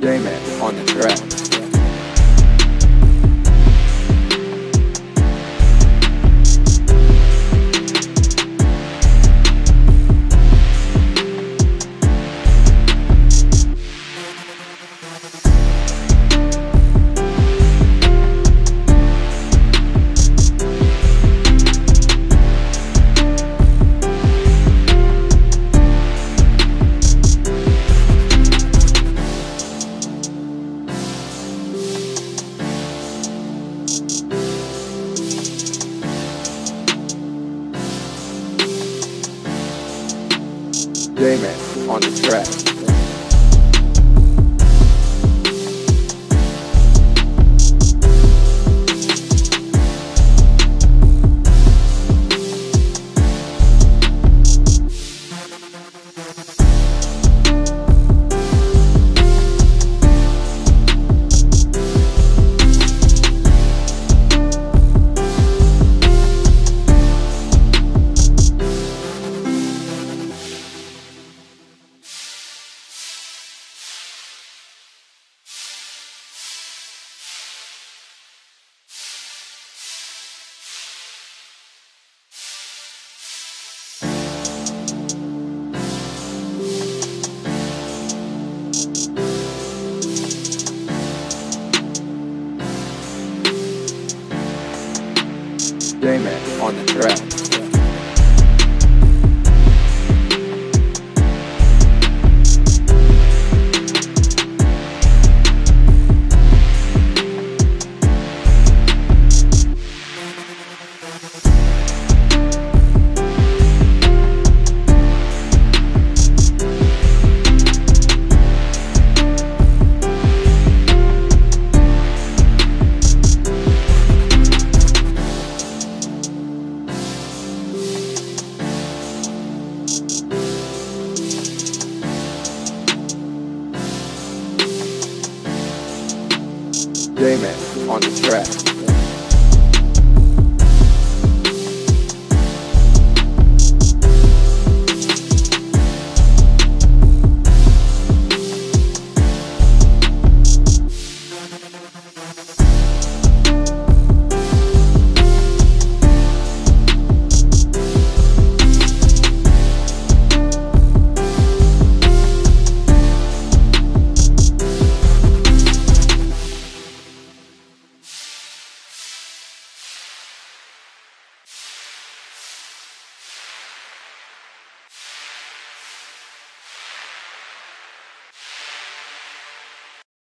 J-Man on the track. J-Man on the track. J-Man on the track. J-Man on the track.